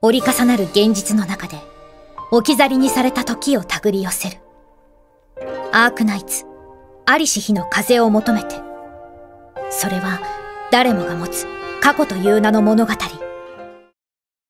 折り重なる現実の中で置き去りにされた時を手繰り寄せる。アークナイツアりし日の風を求めて。それは誰もが持つ過去という名の物語。